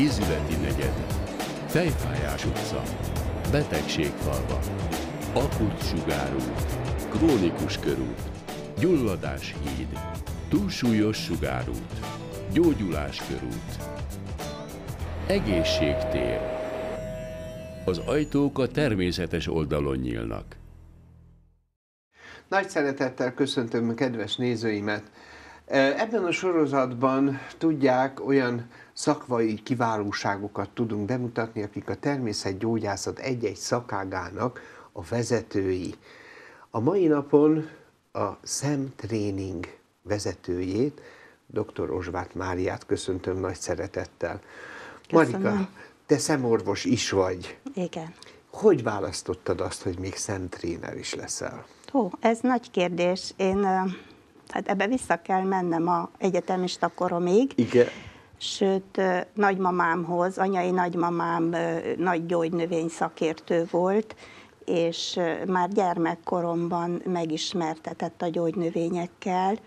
Izületi negyed, Fejfájás utca, Betegségfalva, Akut sugárút, Krónikus körút, Gyulladás híd, Túlsúlyos sugárút, Gyógyulás körút, Egészségtér. Az ajtók a természetes oldalon nyílnak. Nagy szeretettel köszöntöm kedves nézőimet. Ebben a sorozatban tudják, olyan szakmai kiválóságokat tudunk bemutatni, akik a természetgyógyászat egy-egy szakágának a vezetői. A mai napon a szemtréning vezetőjét, dr. Osvát Máriát köszöntöm nagy szeretettel. Köszönöm. Marika, te szemorvos is vagy. Igen. Hogy választottad azt, hogy még szemtréner is leszel? Ó, ez nagy kérdés. Én, hát ebbe vissza kell mennem a egyetemista koromig. Igen. Sőt, nagymamámhoz, anyai nagymamám nagy gyógynövény szakértő volt, és már gyermekkoromban megismertetett a gyógynövényekkel,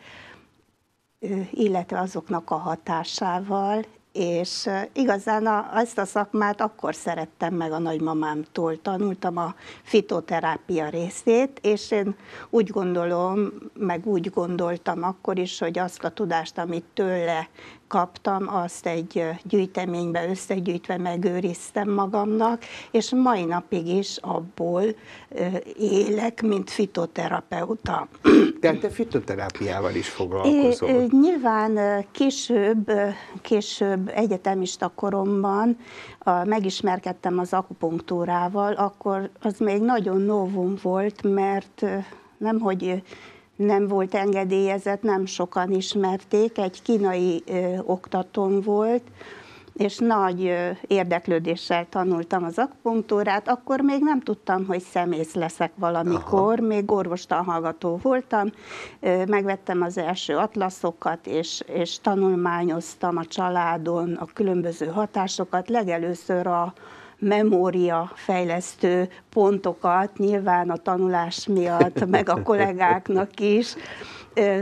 illetve azoknak a hatásával, és igazán a, ezt a szakmát akkor szerettem meg a nagymamámtól. Tanultam a fitoterápia részét, és én úgy gondolom, meg úgy gondoltam akkor is, hogy azt a tudást, amit tőle kaptam, azt egy gyűjteménybe összegyűjtve megőriztem magamnak, és mai napig is abból élek, mint fitoterapeuta. Tehát te fitoterápiával is É, foglalkozol. ö, Nyilván ö, később, később egyetemista koromban a, megismerkedtem az akupunktúrával, akkor az még nagyon novum volt, mert ö, nemhogy ö, nem volt engedélyezett, nem sokan ismerték, egy kínai ö, oktatóm volt, és nagy érdeklődéssel tanultam az akupunktúrát, akkor még nem tudtam, hogy szemész leszek valamikor, Aha. még orvostanhallgató voltam, megvettem az első atlaszokat, és, és tanulmányoztam a családon a különböző hatásokat, legelőször a memória fejlesztő pontokat, nyilván a tanulás miatt, meg a kollégáknak is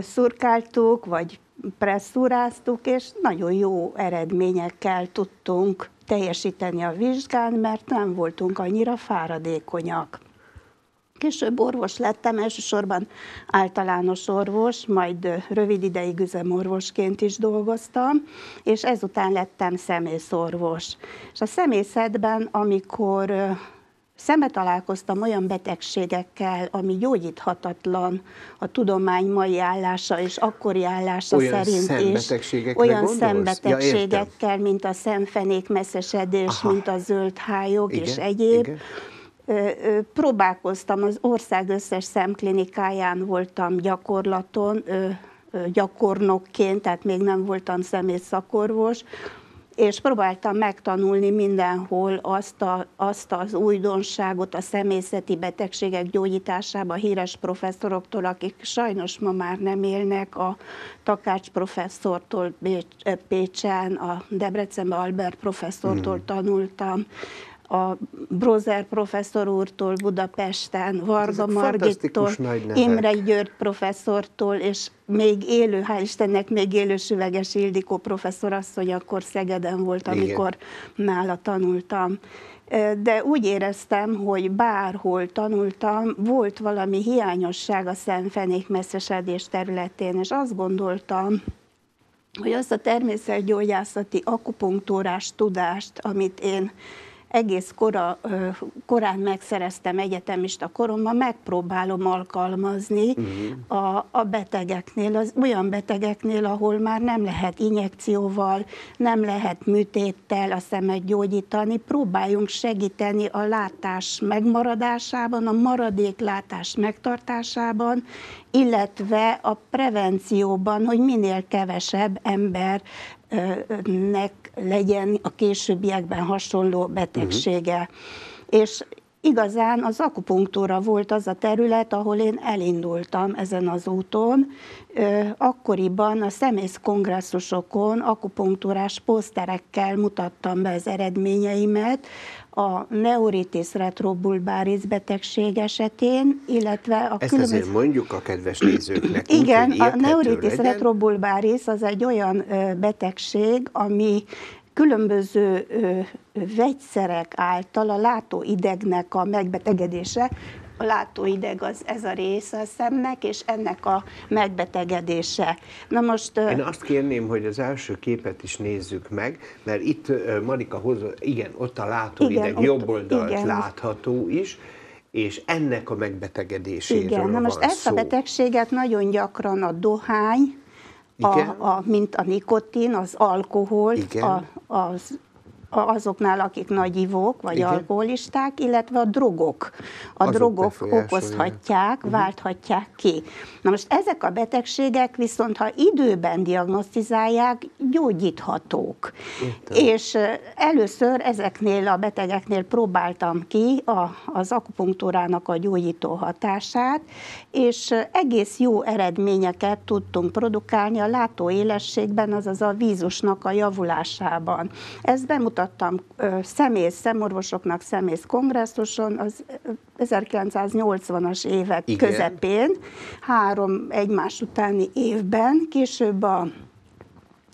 szurkáltuk, vagy presszúráztuk, és nagyon jó eredményekkel tudtunk teljesíteni a vizsgán, mert nem voltunk annyira fáradékonyak. Később orvos lettem, elsősorban általános orvos, majd rövid ideig üzemorvosként is dolgoztam, és ezután lettem szemészorvos. És a szemészetben, amikor ö, szembe találkoztam olyan betegségekkel, ami gyógyíthatatlan a tudomány mai állása és akkori állása Olyan szerint is. Olyan gondolsz? Ja, szembetegségekkel, mint a szemfenék messzesedés, Aha. mint a zöldhályog és Igen, egyéb. igen. Próbálkoztam, az ország összes szemklinikáján voltam gyakorlaton, gyakornokként, tehát még nem voltam szemész szakorvos, és próbáltam megtanulni mindenhol azt, a, azt az újdonságot a szemészeti betegségek gyógyításában híres professzoroktól, akik sajnos ma már nem élnek, a Takács professzortól Pécsen, a Debrecenben Albert professzortól Hmm. tanultam, a Brozer professzor úrtól Budapesten, Varga Ezek Margittól. Imre György professzortól, és még élő, hál' Istennek, még élő Süveges Ildikó professzor asszony, akkor Szegeden volt, Igen. amikor nála tanultam. De úgy éreztem, hogy bárhol tanultam, volt valami hiányosság a szemfenék messzesedés területén, és azt gondoltam, hogy azt a természetgyógyászati akupunktúrás tudást, amit én egész kora, korán megszereztem egyetemista koromban, megpróbálom alkalmazni uh-huh. a, a betegeknél, az olyan betegeknél, ahol már nem lehet injekcióval, nem lehet műtéttel a szemet gyógyítani, próbáljunk segíteni a látás megmaradásában, a maradék látás megtartásában, illetve a prevencióban, hogy minél kevesebb embernek legyen a későbbiekben hasonló betegsége. Uh-huh. És igazán az akupunktúra volt az a terület, ahol én elindultam ezen az úton. Akkoriban a szemész kongresszusokon akupunktúrás poszterekkel mutattam be az eredményeimet, a neuritis retrobulbaris betegség esetén, illetve a Ezt különböző... azért mondjuk a kedves nézőknek. úgy, Igen, hogy a neuritis legyen. retrobulbaris az egy olyan betegség, ami különböző vegyszerek által a látóidegnek a megbetegedése, a látóideg az ez a része a szemnek, és ennek a megbetegedése. Na most... Én azt kérném, hogy az első képet is nézzük meg, mert itt Marika hoz, igen, ott a látóideg igen, jobb oldalt igen. látható is, és ennek a megbetegedéséről Igen, na most ezt a betegséget nagyon gyakran a dohány, a, a, mint a nikotin, az alkohol, a, az azoknál, akik nagy ivók vagy Igen. alkoholisták, illetve a drogok. A Azok drogok okozhatják, uh-huh. válthatják ki. Na most ezek a betegségek viszont, ha időben diagnosztizálják, gyógyíthatók. Értem. És először ezeknél a betegeknél próbáltam ki a, az akupunktúrának a gyógyító hatását, és egész jó eredményeket tudtunk produkálni a látóélességben, azaz a vízusnak a javulásában. Ez bemutat bemutattam szemész, szemorvosoknak szemész kongresszuson az 1980-as évek Igen. közepén, három egymás utáni évben, később a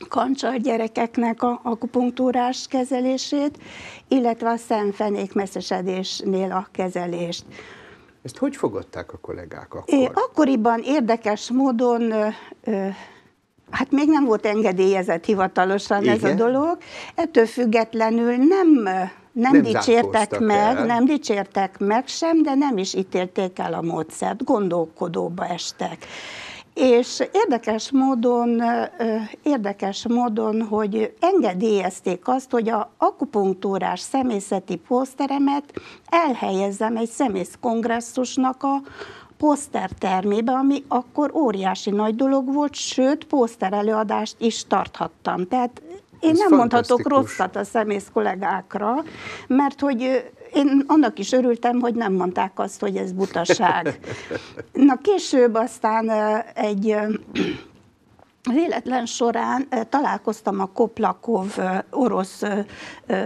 kancsal gyerekeknek a akupunktúrás kezelését, illetve a szemfenék messzesedésnél a kezelést. Ezt hogy fogadták a kollégák akkor? É, akkoriban érdekes módon ö, Hát még nem volt engedélyezett hivatalosan Igen. ez a dolog. Ettől függetlenül nem nem, nem dicsértek meg, el. nem dicsértek meg sem, de nem is ítélték el a módszert, gondolkodóba estek. És érdekes módon, érdekes módon, hogy engedélyezték azt, hogy a akupunktúrás szemészeti poszteremet elhelyezzem egy szemész kongresszusnak a, posztertermébe, ami akkor óriási nagy dolog volt, sőt, poszter előadást is tarthattam. Tehát én Ez nem mondhatok rosszat a szemész kollégákra, mert hogy én annak is örültem, hogy nem mondták azt, hogy ez butaság. Na később aztán egy véletlen során találkoztam a Koplakov orosz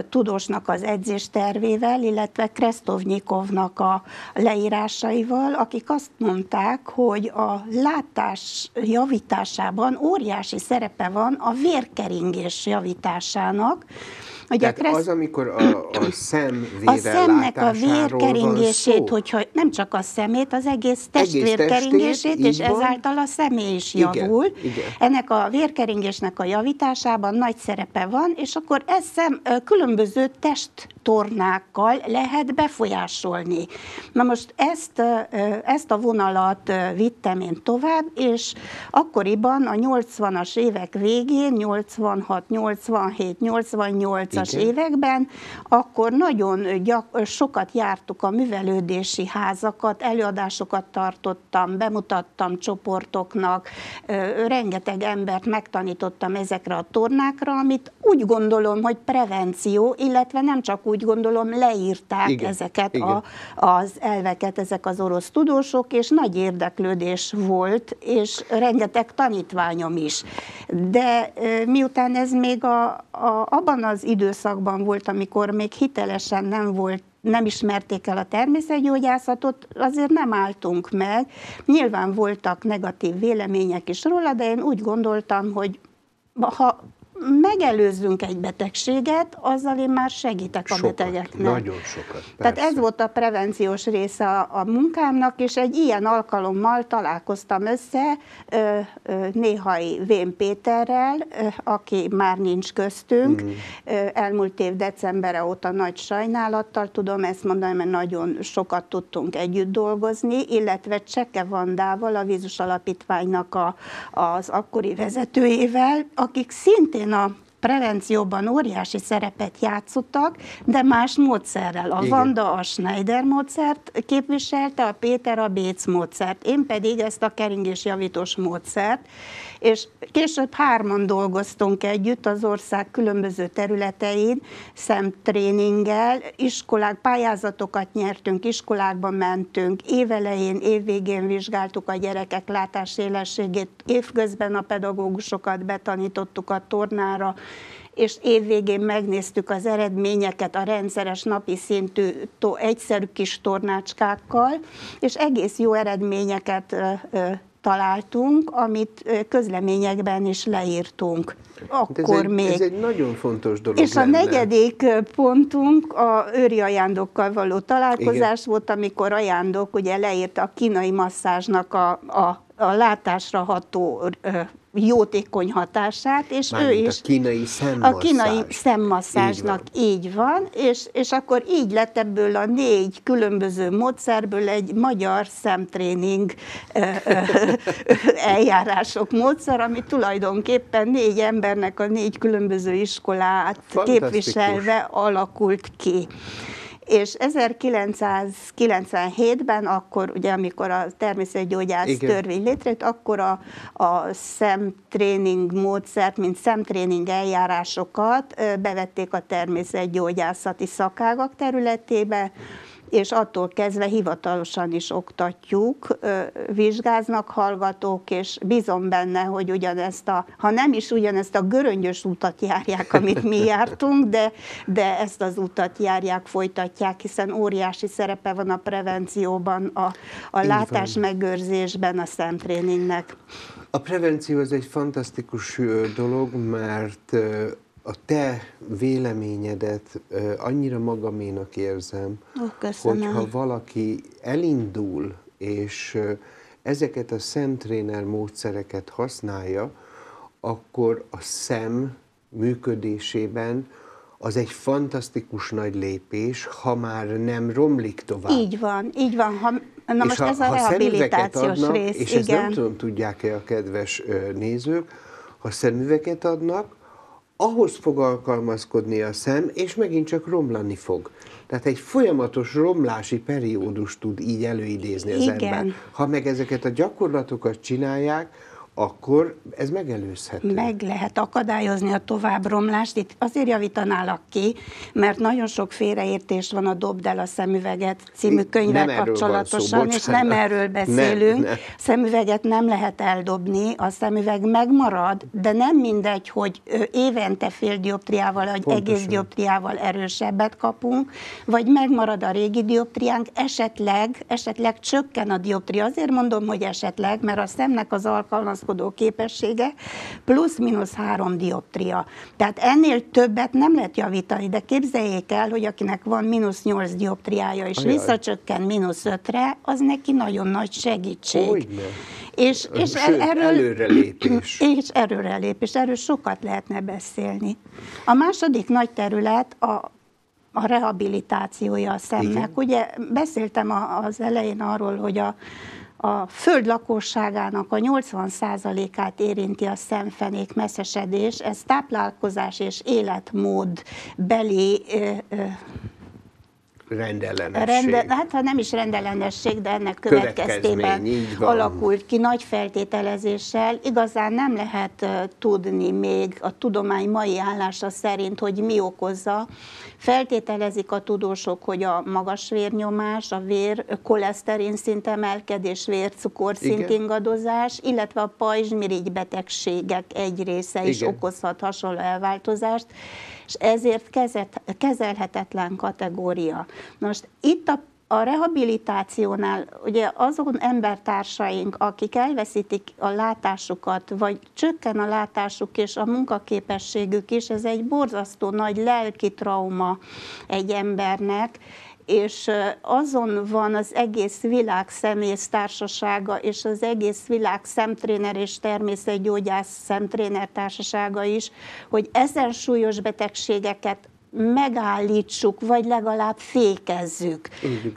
tudósnak az edzéstervével, illetve Krestovnyikovnak a leírásaival, akik azt mondták, hogy a látás javításában óriási szerepe van a vérkeringés javításának, Ugye Tehát kressz... az, amikor a, a szem A szemnek a vérkeringését, hogyha nem csak a szemét, az egész test egész vérkeringését, és van. ezáltal a személy is javul. Igen, igen. Ennek a vérkeringésnek a javításában nagy szerepe van, és akkor ez szem, különböző testtornákkal lehet befolyásolni. Na most ezt, ezt a vonalat vittem én tovább, és akkoriban a 80-as évek végén, 86, 87, 88 20-as években, akkor nagyon gyak, sokat jártuk a művelődési házakat, előadásokat tartottam, bemutattam csoportoknak, rengeteg embert megtanítottam ezekre a tornákra, amit úgy gondolom, hogy prevenció, illetve nem csak úgy gondolom, leírták igen, ezeket igen. A, az elveket, ezek az orosz tudósok, és nagy érdeklődés volt, és rengeteg tanítványom is. De miután ez még a, a, abban az idő időszakban volt, amikor még hitelesen nem volt nem ismerték el a természetgyógyászatot, azért nem álltunk meg. Nyilván voltak negatív vélemények is róla, de én úgy gondoltam, hogy ha megelőzzünk egy betegséget, azzal én már segítek a sokat, betegeknek. Nagyon sokat. Persze. Tehát ez volt a prevenciós része a, a munkámnak, és egy ilyen alkalommal találkoztam össze ö, ö, néhai Vén Péterrel, ö, aki már nincs köztünk. Mm. Ö, elmúlt év decembere óta nagy sajnálattal tudom ezt mondani, mert nagyon sokat tudtunk együtt dolgozni, illetve Cseke Vandával, a Vízus Alapítványnak a, az akkori vezetőjével, akik szintén a prevencióban óriási szerepet játszottak, de más módszerrel. A Igen. Vanda a Schneider módszert képviselte, a Péter a Béc módszert, én pedig ezt a keringésjavítós módszert, és később hárman dolgoztunk együtt az ország különböző területein, szemtréninggel, iskolák, pályázatokat nyertünk, iskolákba mentünk, évelején, évvégén vizsgáltuk a gyerekek látásélességét, évközben a pedagógusokat betanítottuk a tornára, és évvégén megnéztük az eredményeket a rendszeres napi szintű to, egyszerű kis tornácskákkal, és egész jó eredményeket találtunk, amit közleményekben is leírtunk. Akkor ez egy, még. Ez egy nagyon fontos dolog És lenne. a negyedik pontunk a őri ajándokkal való találkozás Igen. volt, amikor ajándok ugye leírta a kínai masszázsnak a, a, a látásra ható jótékony hatását, és Mármint ő is... a kínai szemmasszázs. A kínai szemmasszázsnak így, így van, és, és akkor így lett ebből a négy különböző módszerből egy magyar szemtréning eljárások módszer, ami tulajdonképpen négy embernek a négy különböző iskolát képviselve alakult ki és 1997-ben, akkor ugye, amikor a természetgyógyász Igen. törvény létrejött, akkor a, a szemtréning módszert, mint szemtréning eljárásokat bevették a természetgyógyászati szakágak területébe, és attól kezdve hivatalosan is oktatjuk, vizsgáznak hallgatók, és bízom benne, hogy ugyanezt a, ha nem is ugyanezt a göröngyös utat járják, amit mi jártunk, de, de ezt az utat járják, folytatják, hiszen óriási szerepe van a prevencióban, a, a látás megőrzésben, a szemtréningnek. A prevenció az egy fantasztikus dolog, mert a te véleményedet annyira magaménak érzem, oh, hogyha valaki elindul, és ezeket a szemtréner módszereket használja, akkor a szem működésében az egy fantasztikus nagy lépés, ha már nem romlik tovább. Így van, így van. Ha, na és most ha, ez a rehabilitációs adnak, rész. És igen. ezt nem tudom, tudják-e a kedves nézők, ha szemüveget adnak, ahhoz fog alkalmazkodni a szem, és megint csak romlani fog. Tehát egy folyamatos romlási periódus tud így előidézni az Igen. ember. Ha meg ezeket a gyakorlatokat csinálják, akkor ez megelőzhető. Meg lehet akadályozni a továbbromlást. Itt azért javítanálak ki, mert nagyon sok félreértés van a Dobd el a szemüveget című könyvvel nem kapcsolatosan, szó, és nem erről beszélünk. Nem, nem. Szemüveget nem lehet eldobni, a szemüveg megmarad, de nem mindegy, hogy évente fél dioptriával, vagy Pontosan. egész dioptriával erősebbet kapunk, vagy megmarad a régi dioptriánk, esetleg, esetleg csökken a dioptria. Azért mondom, hogy esetleg, mert a szemnek az alkalmaz alkalmazkodó képessége, plusz-minusz három dioptria. Tehát ennél többet nem lehet javítani, de képzeljék el, hogy akinek van mínusz 8 dioptriája, és Ajaj. visszacsökken mínusz 5-re, az neki nagyon nagy segítség. Hogyne. És, és Sőt, erről, előrelépés. És előrelépés, erről sokat lehetne beszélni. A második nagy terület a a rehabilitációja a szemnek. Igen. Ugye beszéltem az elején arról, hogy a a föld lakosságának a 80%-át érinti a szemfenék messzesedés, ez táplálkozás és életmód beli rendellenesség. Rende, hát ha nem is rendellenesség, de ennek következtében alakult ki nagy feltételezéssel. Igazán nem lehet tudni még a tudomány mai állása szerint, hogy mi okozza. Feltételezik a tudósok, hogy a magas vérnyomás, a vér koleszterin szint emelkedés, vércukorszint ingadozás, illetve a pajzsmirigy betegségek egy része Igen. is okozhat hasonló elváltozást és ezért kezelhetetlen kategória. Most itt a a rehabilitációnál ugye azon embertársaink, akik elveszítik a látásukat, vagy csökken a látásuk és a munkaképességük is, ez egy borzasztó nagy lelki trauma egy embernek, és azon van az egész világ szemész társasága, és az egész világ szemtréner és természetgyógyász szemtréner társasága is, hogy ezen súlyos betegségeket megállítsuk, vagy legalább fékezzük.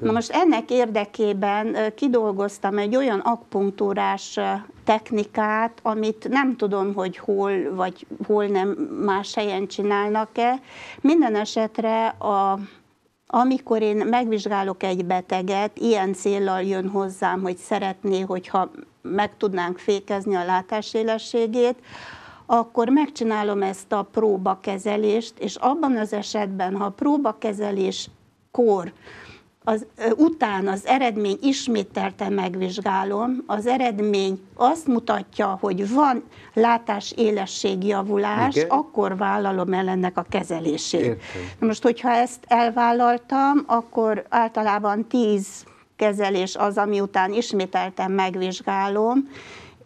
Na most ennek érdekében kidolgoztam egy olyan akpunktúrás technikát, amit nem tudom, hogy hol vagy hol nem más helyen csinálnak-e. Minden esetre a amikor én megvizsgálok egy beteget, ilyen céllal jön hozzám, hogy szeretné, hogyha meg tudnánk fékezni a látásélességét, akkor megcsinálom ezt a próbakezelést, és abban az esetben, ha a próbakezelés kor az, után az eredmény ismételten megvizsgálom, az eredmény azt mutatja, hogy van látás élesség javulás, Igen. akkor vállalom el ennek a kezelését. Értem. Most, hogyha ezt elvállaltam, akkor általában 10 kezelés az, ami után ismételten megvizsgálom,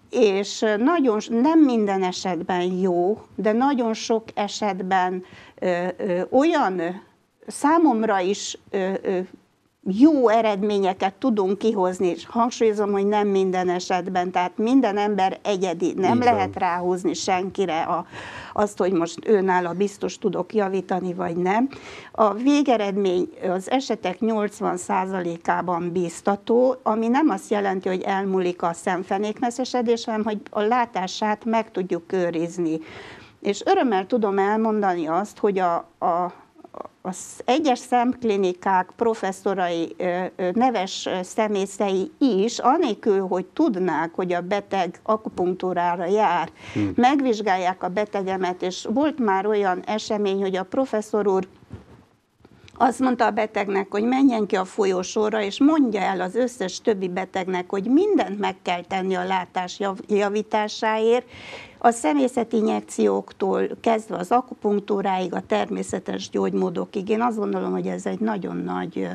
és nagyon, nem minden esetben jó, de nagyon sok esetben ö, ö, olyan számomra is ö, ö, jó eredményeket tudunk kihozni, és hangsúlyozom, hogy nem minden esetben, tehát minden ember egyedi, nem Így lehet van. ráhúzni senkire a, azt, hogy most őnála biztos tudok javítani, vagy nem. A végeredmény az esetek 80%-ában bíztató, ami nem azt jelenti, hogy elmúlik a szemfenékmeszesedés, hanem hogy a látását meg tudjuk őrizni. És örömmel tudom elmondani azt, hogy a, a az egyes szemklinikák professzorai, neves szemészei is, anélkül, hogy tudnák, hogy a beteg akupunktúrára jár, hmm. megvizsgálják a betegemet, és volt már olyan esemény, hogy a professzor úr azt mondta a betegnek, hogy menjen ki a folyosóra, és mondja el az összes többi betegnek, hogy mindent meg kell tenni a látás javításáért, a személyzeti injekcióktól kezdve az akupunktúráig, a természetes gyógymódokig. Én azt gondolom, hogy ez egy nagyon nagy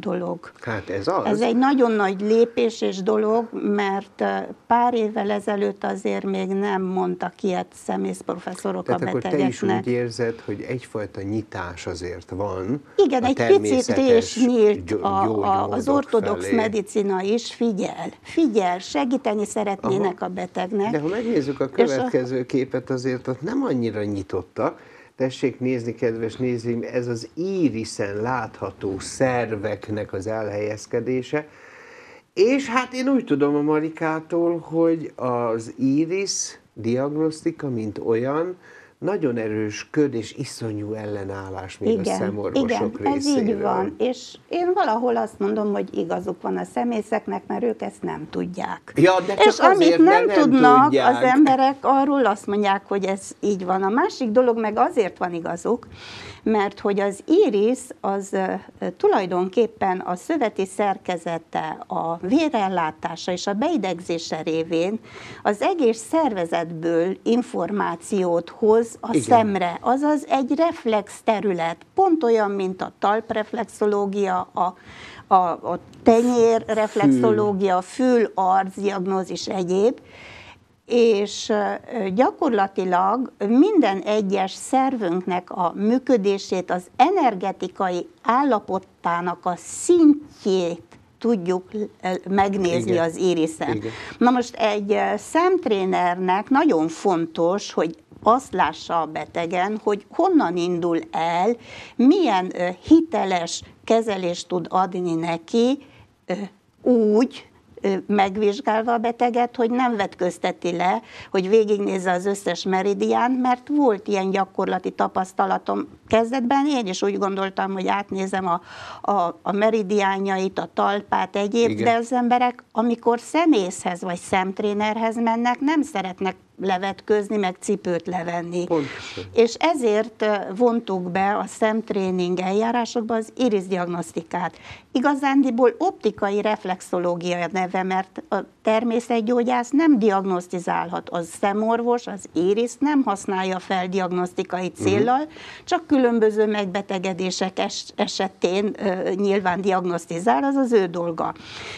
dolog. Hát ez az. Ez egy nagyon nagy lépés és dolog, mert pár évvel ezelőtt azért még nem mondtak ilyet szemészprofesszorok Tehát a betegeknek. akkor te is úgy érzed, hogy egyfajta nyitás azért van. Igen, egy picit és nyílt a, a, az ortodox felé. medicina is, figyel, figyel, segíteni szeretnének Aha. a betegnek. De ha megnézzük a következő a... képet, azért ott nem annyira nyitottak, Tessék nézni, kedves nézőim, ez az íriszen látható szerveknek az elhelyezkedése. És hát én úgy tudom a Marikától, hogy az íris diagnosztika, mint olyan, nagyon erős köd és iszonyú ellenállás még igen, a szemorvosok igen, részéről. ez így van, és én valahol azt mondom, hogy igazuk van a szemészeknek, mert ők ezt nem tudják. Ja, de csak és azért, amit nem, nem tudnak tudják. az emberek, arról azt mondják, hogy ez így van. A másik dolog meg azért van igazuk, mert hogy az iris az tulajdonképpen a szöveti szerkezete, a vérellátása és a beidegzése révén az egész szervezetből információt hoz a Igen. szemre. Azaz egy reflex terület, pont olyan, mint a talpreflexológia, a, a, a tenyér reflexológia, fül, arc, diagnózis, egyéb és gyakorlatilag minden egyes szervünknek a működését, az energetikai állapotának a szintjét tudjuk megnézni Igen. az iriszen. Na most egy szemtrénernek nagyon fontos, hogy azt lássa a betegen, hogy honnan indul el, milyen hiteles kezelést tud adni neki úgy, megvizsgálva a beteget, hogy nem vetközteti le, hogy végignézze az összes meridián, mert volt ilyen gyakorlati tapasztalatom kezdetben, én is úgy gondoltam, hogy átnézem a, a, a meridiánjait, a talpát, egyéb, Igen. de az emberek, amikor szemészhez vagy szemtrénerhez mennek, nem szeretnek levetközni, meg cipőt levenni. Pontosan. És ezért vontuk be a szemtréning eljárásokba az iris diagnosztikát. Igazándiból optikai reflexológia neve, mert a természetgyógyász nem diagnosztizálhat. Az szemorvos, az iris nem használja fel diagnosztikai mhm. céllal, uh-huh. csak különböző megbetegedések es- esetén uh, nyilván diagnosztizál, az az ő dolga.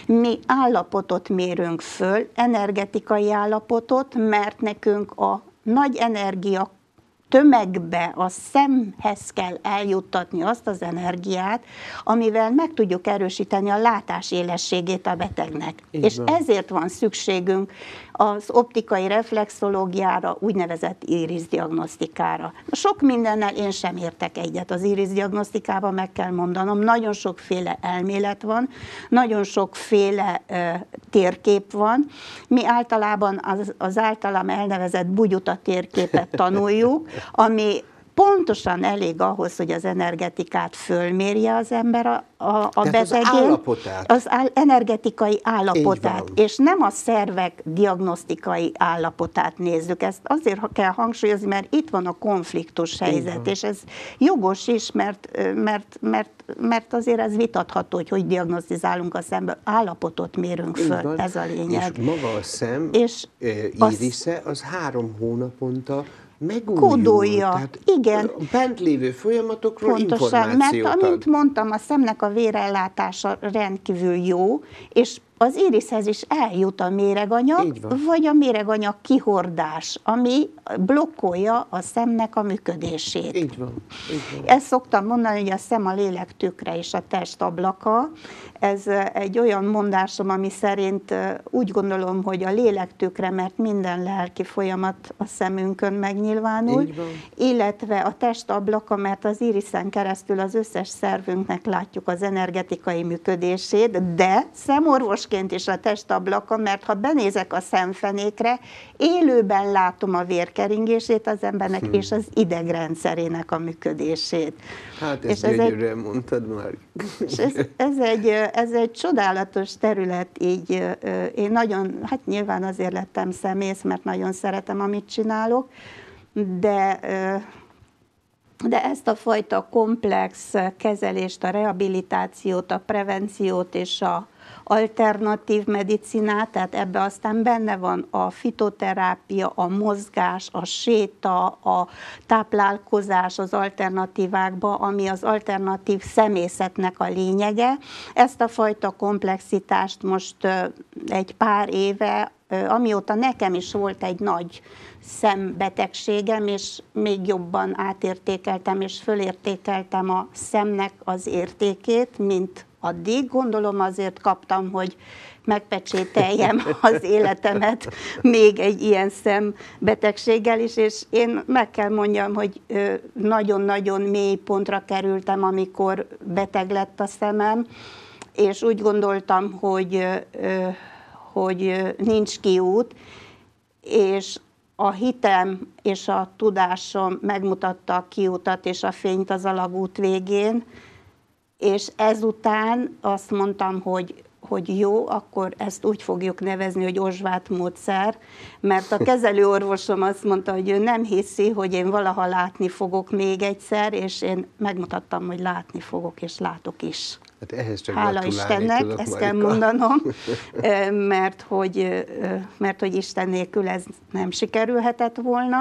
Mi állapotot mérünk föl, energetikai állapotot, mert nekünk a nagy energia tömegbe, a szemhez kell eljuttatni azt az energiát, amivel meg tudjuk erősíteni a látás élességét a betegnek. Így És van. ezért van szükségünk az optikai reflexológiára, úgynevezett iris diagnosztikára. Sok mindennel én sem értek egyet az iris diagnosztikában, meg kell mondanom. Nagyon sokféle elmélet van, nagyon sokféle uh, térkép van. Mi általában az, az általam elnevezett bugyuta térképet tanuljuk, ami pontosan elég ahhoz, hogy az energetikát fölmérje az ember a, a, a betegén. Az állapotát. Az áll, energetikai állapotát, és nem a szervek diagnosztikai állapotát nézzük. Ezt azért kell hangsúlyozni, mert itt van a konfliktus helyzet, és ez jogos is, mert, mert, mert, mert azért ez vitatható, hogy hogy diagnosztizálunk a szemben. Állapotot mérünk föl, ez a lényeg. És maga a szem és írisze, az három hónaponta megújul. kódolja. Tehát Igen. bent lévő folyamatokról Pontosan, mert információt amint ad. mondtam, a szemnek a vérellátása rendkívül jó, és az irishez is eljut a méreganyag, vagy a méreganyag kihordás, ami blokkolja a szemnek a működését. Így van. Így van. Ezt szoktam mondani, hogy a szem a lélek tükre és a test ablaka. Ez eh, egy olyan mondásom, ami szerint eh, úgy gondolom, hogy a lélek tükre, mert minden lelki folyamat a szemünkön megnyilvánul, illetve a test ablaka, mert az iriszen keresztül az összes szervünknek látjuk az energetikai működését, de szemorvosként is a test ablaka, mert ha benézek a szemfenékre, élőben látom a vérkeringését az embernek Hm. és az idegrendszerének a működését. Hát És ezt ez egy- gyönyörűen mondtad már. És ez, ez, egy, ez egy csodálatos terület, így én nagyon, hát nyilván azért lettem szemész, mert nagyon szeretem, amit csinálok, de, de ezt a fajta komplex kezelést, a rehabilitációt, a prevenciót és a alternatív medicinát, tehát ebbe aztán benne van a fitoterápia, a mozgás, a séta, a táplálkozás az alternatívákba, ami az alternatív szemészetnek a lényege. Ezt a fajta komplexitást most egy pár éve, amióta nekem is volt egy nagy szembetegségem, és még jobban átértékeltem és fölértékeltem a szemnek az értékét, mint addig. Gondolom azért kaptam, hogy megpecsételjem az életemet még egy ilyen szembetegséggel is, és én meg kell mondjam, hogy nagyon-nagyon mély pontra kerültem, amikor beteg lett a szemem, és úgy gondoltam, hogy, hogy nincs kiút, és a hitem és a tudásom megmutatta a kiutat és a fényt az alagút végén, és ezután azt mondtam, hogy, hogy jó, akkor ezt úgy fogjuk nevezni, hogy ozsvát módszer, mert a kezelőorvosom azt mondta, hogy ő nem hiszi, hogy én valaha látni fogok még egyszer, és én megmutattam, hogy látni fogok, és látok is. Hát ehhez csak Hála Istennek, tudok, ezt kell mondanom, mert hogy, mert hogy Isten nélkül ez nem sikerülhetett volna,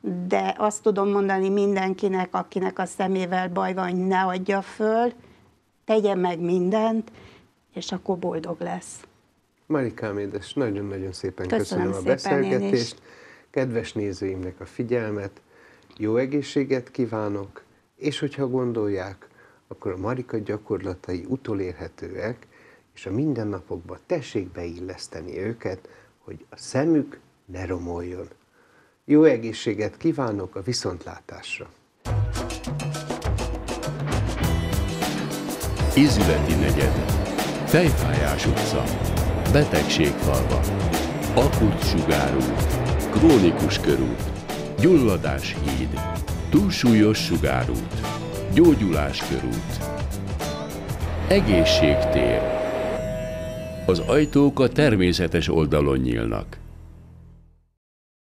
de azt tudom mondani mindenkinek, akinek a szemével baj van, ne adja föl, tegye meg mindent, és akkor boldog lesz. Marikám édes, nagyon-nagyon szépen Köszönöm köszönöm, a szépen beszélgetést. Kedves nézőimnek a figyelmet, jó egészséget kívánok, és hogyha gondolják, akkor a Marika gyakorlatai utolérhetőek, és a mindennapokba tessék beilleszteni őket, hogy a szemük ne romoljon. Jó egészséget kívánok a viszontlátásra! Izületi negyed, Fejfájás utca, Betegségfalva, Akut sugárút, Krónikus körút, Gyulladás híd, Túlsúlyos sugárút, Gyógyulás körút, Egészségtér. Az ajtók a természetes oldalon nyílnak.